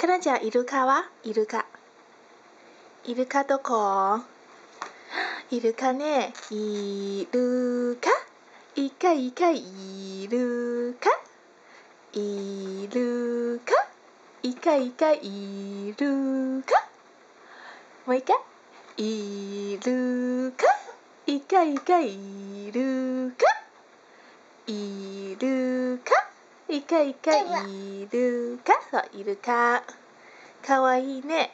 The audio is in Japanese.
かなちゃんイルカはイルカイルカどこイルカねイルカイカイカイルカイルカイカイカイルカもう一回イルカイカイカイルカイルカイカイカイルカそうイルカかわいいね